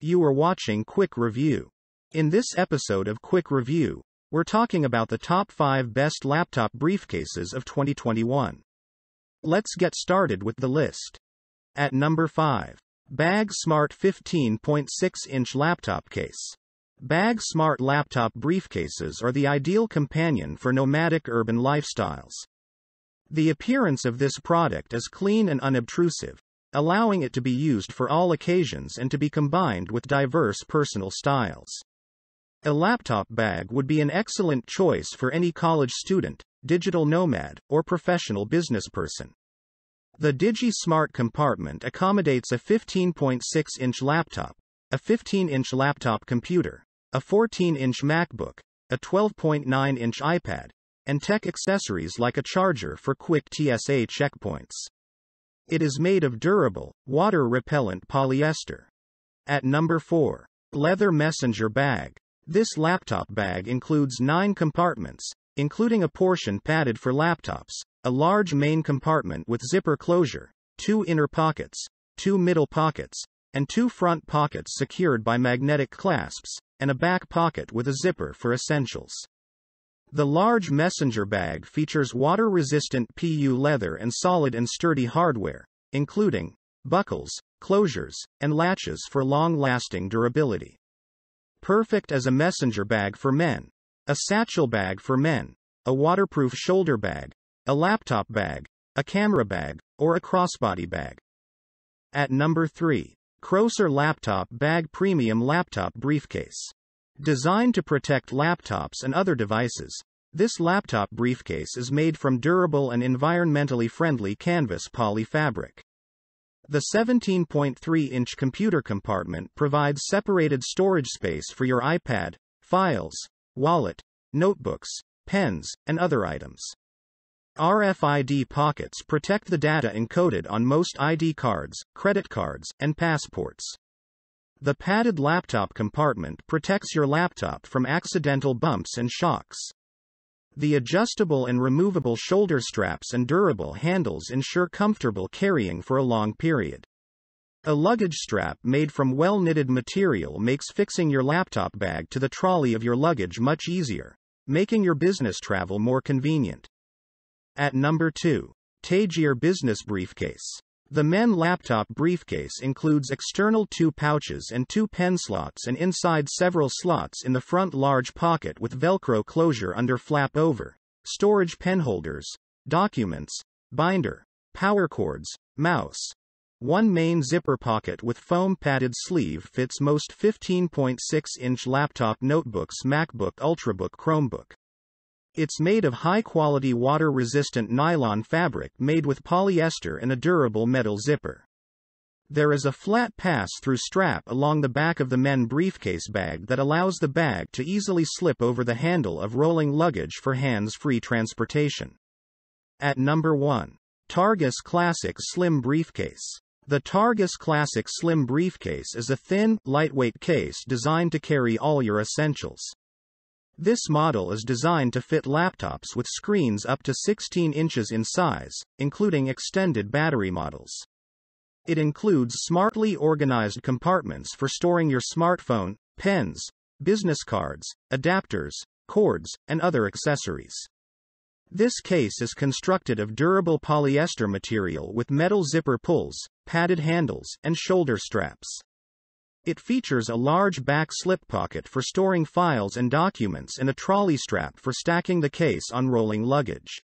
You are watching Quick Review. In this episode of Quick Review, we're talking about the top 5 best laptop briefcases of 2021. Let's get started with the list. At number 5, BAGSMART 15.6 inch laptop case. BAGSMART laptop briefcases are the ideal companion for nomadic urban lifestyles. The appearance of this product is clean and unobtrusive, allowing it to be used for all occasions and to be combined with diverse personal styles. A laptop bag would be an excellent choice for any college student, digital nomad, or professional business person. The Digi Smart compartment accommodates a 15.6 inch laptop, a 15 inch laptop computer, a 14 inch MacBook, a 12.9 inch iPad, and tech accessories like a charger for quick TSA checkpoints. It is made of durable, water repellent polyester. At number 4. Leather Messenger Bag. This laptop bag includes nine compartments, including a portion padded for laptops, a large main compartment with zipper closure, two inner pockets, two middle pockets, and two front pockets secured by magnetic clasps, and a back pocket with a zipper for essentials. The large messenger bag features water-resistant PU leather and solid and sturdy hardware, including buckles, closures, and latches for long-lasting durability. Perfect as a messenger bag for men, a satchel bag for men, a waterproof shoulder bag, a laptop bag, a camera bag, or a crossbody bag. At number 3, KROSER Laptop Bag Premium Laptop Briefcase. Designed to protect laptops and other devices, this laptop briefcase is made from durable and environmentally friendly canvas poly fabric. The 17.3 inch computer compartment provides separated storage space for your iPad, files, wallet, notebooks, pens, and other items. RFID pockets protect the data encoded on most ID cards, credit cards, and passports. The padded laptop compartment protects your laptop from accidental bumps and shocks. The adjustable and removable shoulder straps and durable handles ensure comfortable carrying for a long period. A luggage strap made from well knitted material makes fixing your laptop bag to the trolley of your luggage much easier, making your business travel more convenient. At number 2, Taygeer Business Briefcase. The Men laptop briefcase includes external two pouches and two pen slots and inside several slots in the front large pocket with Velcro closure under flap over, storage pen holders, documents, binder, power cords, mouse. One main zipper pocket with foam padded sleeve fits most 15.6 inch laptop notebooks MacBook Ultrabook Chromebook. It's made of high-quality water-resistant nylon fabric made with polyester and a durable metal zipper. There is a flat pass-through strap along the back of the men briefcase bag that allows the bag to easily slip over the handle of rolling luggage for hands-free transportation. At number 1. Targus Classic Slim Briefcase. The Targus Classic Slim Briefcase is a thin, lightweight case designed to carry all your essentials. This model is designed to fit laptops with screens up to 16 inches in size, including extended battery models. It includes smartly organized compartments for storing your smartphone, pens, business cards, adapters, cords, and other accessories. This case is constructed of durable polyester material with metal zipper pulls, padded handles, and shoulder straps. It features a large back slip pocket for storing files and documents and a trolley strap for stacking the case on rolling luggage.